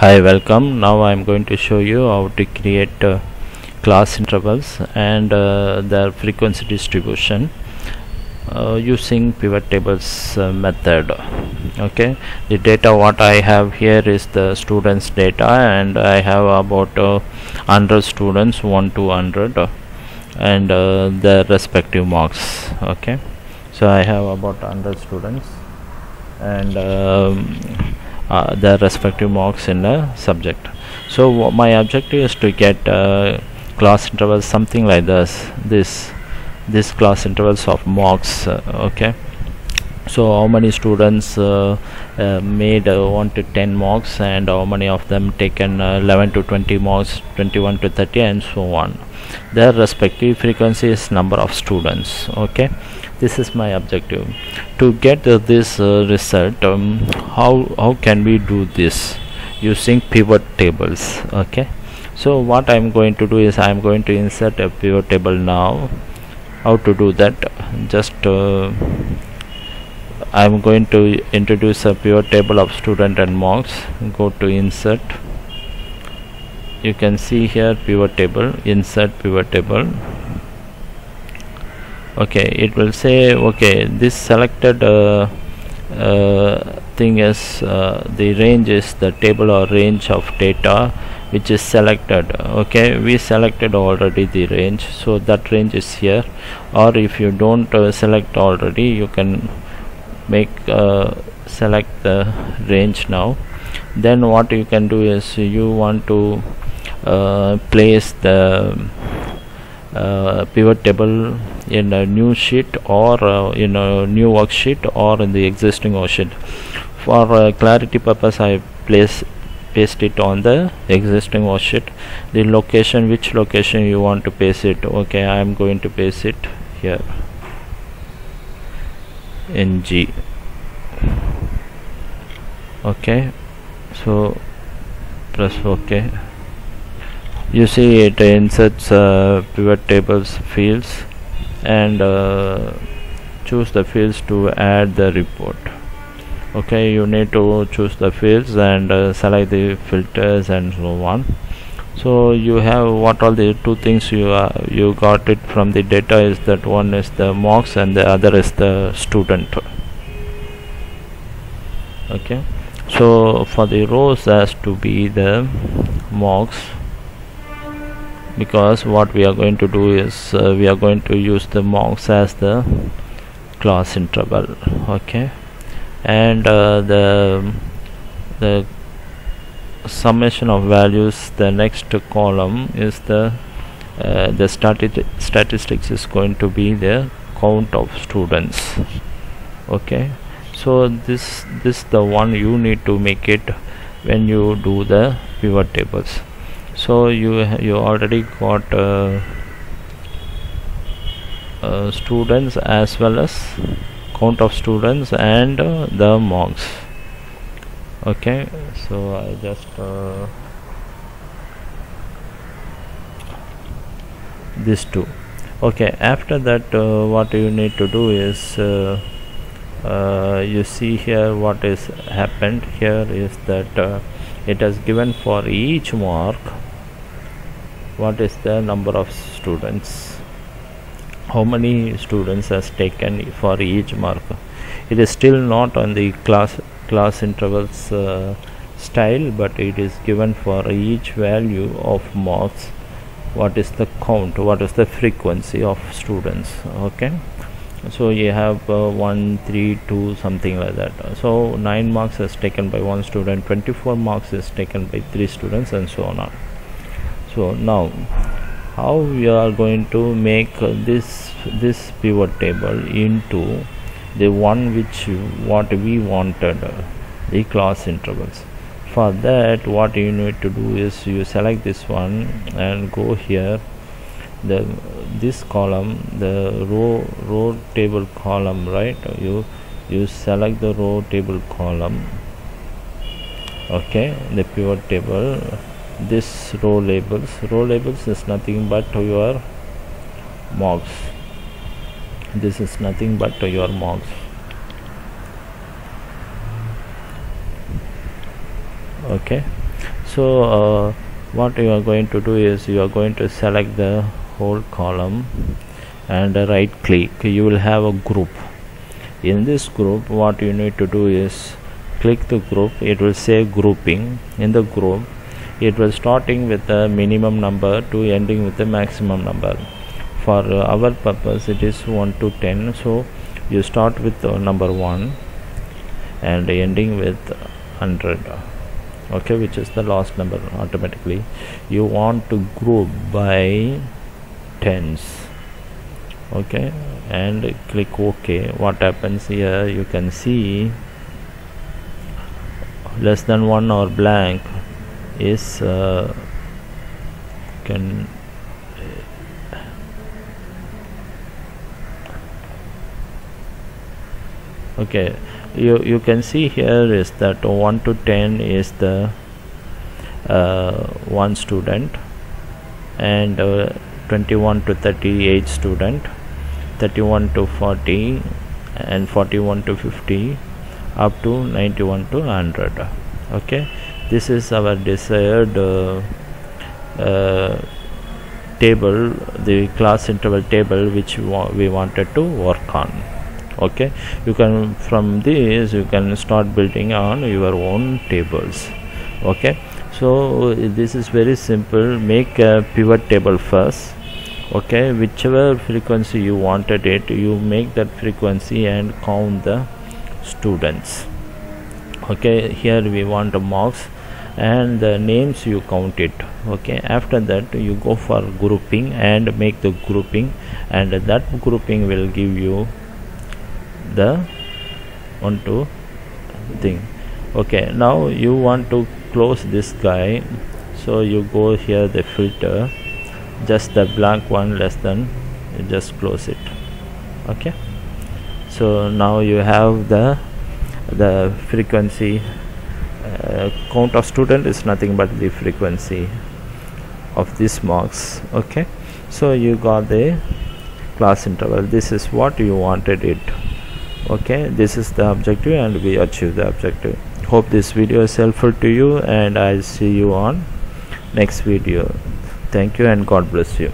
Hi, welcome. Now I am going to show you how to create uh, class intervals and uh, their frequency distribution uh, using pivot tables uh, method. Okay, the data what I have here is the students data, and I have about uh, 100 students, 1 to 100, uh, and uh, their respective marks. Okay, so I have about 100 students and um, uh, their respective marks in a subject. So my objective is to get uh, class intervals something like this this this class intervals of marks uh, okay? So how many students uh, uh, made uh, 1 to 10 marks and how many of them taken uh, 11 to 20 marks 21 to 30 and so on. Their respective frequency is number of students okay this is my objective to get uh, this uh, result um, how how can we do this using pivot tables okay? So what i'm going to do is i'm going to insert a pivot table now. How to do that? Just uh, i'm going to introduce a pivot table of student and marks. Go to insert. You can see here pivot table insert pivot table okay it will say okay this selected uh, uh, thing is uh, the range is the table or range of data which is selected. Okay we selected already the range so that range is here. Or if you don't uh, select already you can make uh, select the range now. Then what you can do is you want to uh, place the pivot table in a new sheet or uh, in a new worksheet or in the existing worksheet. For uh, clarity purpose I place paste it on the existing worksheet. The location which location you want to paste it? Okay I am going to paste it here. In G. Okay so press ok. You see it inserts uh, pivot tables fields and uh, choose the fields to add the report. Okay you need to choose the fields and uh, select the filters and so on. So you have what all the two things you you got it from the data is that one is the marks and the other is the student. Okay so for the rows has to be the marks because what we are going to do is uh, we are going to use the marks as the class interval okay? And uh, the the summation of values the next column is the uh, the stati statistics is going to be the count of students okay? So this this the one you need to make it when you do the pivot tables so you you already got uh, uh, students as well as count of students and uh, the marks. Okay so I just uh, these two. Okay after that uh, what you need to do is uh, you see here what is happened. Here is that it has given for each mark what is the number of students? How many students has taken for each mark? It is still not on the class class intervals uh, style but it is given for each value of marks. What is the count? What is the frequency of students? Okay. So you have uh, 1 3 2 something like that. So 9 marks is taken by one student 24 marks is taken by three students and so on so now how we are going to make this this pivot table into the one which what we wanted the class intervals. For that what you need to do is you select this one and go here. The this column the row row table column right? You you select the row table column. Okay the pivot table this row labels. Row labels is nothing but your marks. This is nothing but to your marks. Okay. So uh, what you are going to do is you are going to select the whole column and right click. You will have a group. In this group what you need to do is click the group. It will say grouping. In the group it will starting with the minimum number to ending with the maximum number. For our purpose it is 1 to 10 so you start with the number 1 and ending with 100 okay which is the last number automatically. You want to group by tens okay and click ok. What happens here you can see less than one or blank is uh, can okay you you can see here is that 1 to 10 is the uh, one student and uh, 21 to 38 student 31 to 40 and 41 to 50 up to 91 to 100 okay this is our desired uh, uh, table the class interval table which we, wa we wanted to work on. Okay? You can from this you can start building on your own tables. Okay? So this is very simple. Make a pivot table first. Okay? Whichever frequency you wanted it you make that frequency and count the students. Okay? Here we want the marks and the names you count it okay? After that you go for grouping and make the grouping and that grouping will give you the one two thing okay? Now you want to close this guy so you go here the filter just the blank one less than just close it okay? So now you have the the frequency count of student is nothing but the frequency of this marks okay? So you got the class interval. This is what you wanted it okay? This is the objective and we achieve the objective. Hope this video is helpful to you and i'll see you on next video. Thank you and god bless you